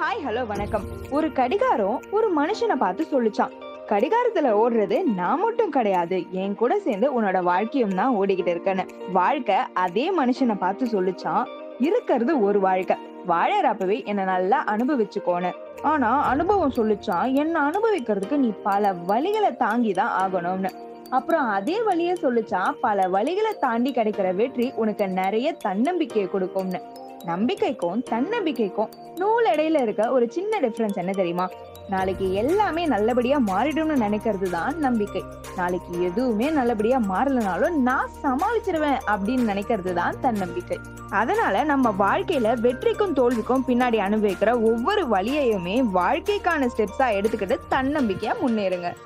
Hi hello வணக்கம். ஒரு கடிகாரம் ஒரு மனுஷனை பார்த்து சொல்லிச்சான் கடிகாரத்துல ஓடுறது நான் மட்டும் கிடையாது என் கூட சேர்ந்து உன்னோட வாழ்க்கையும் தான் ஓடிக்கிட்டு இருக்கேன்னு. வாழ்க்கை அதே மனுஷனை பார்த்து சொல்லிச்சான் இருக்கிறது ஒரு வாழ்க்கை. வாழறப்பவே என்ன நல்லா அனுபவிச்சுக்கோன்னு. ஆனா அனுபவம் சொல்லிச்சான் என்ன அனுபவிக்கிறதுக்கு நீ பல வழிகளை தாங்கி தான் ஆகணும்னு. அப்புறம் அதே வழிய சொல்லுச்சான் பல வழிகளை தாண்டி கிடைக்கிற வெற்றி உனக்கு நிறைய தன்னம்பிக்கையை கொடுக்கும்னு. நம்பிக்கைக்கும் தன்னம்பிக்கைக்கும் நூல் இடையில இருக்க ஒரு சின்ன டிஃபரன்ஸ் என்ன தெரியுமா? நாளைக்கு எல்லாமே நல்லபடியா மாறிடும்னு நினைக்கிறது தான் நம்பிக்கை. நாளைக்கு எதுவுமே நல்லபடியா மாறலனாலும் நான் சமாளிச்சிருவேன் அப்படின்னு நினைக்கிறது தான் தன்னம்பிக்கை. அதனால நம்ம வாழ்க்கையில வெற்றிக்கும் தோல்விக்கும் பின்னாடி அனுபவிக்கிற ஒவ்வொரு வழியையுமே வாழ்க்கைக்கான ஸ்டெப்ஸா எடுத்துக்கிட்டு தன்னம்பிக்கையா முன்னேறுங்க.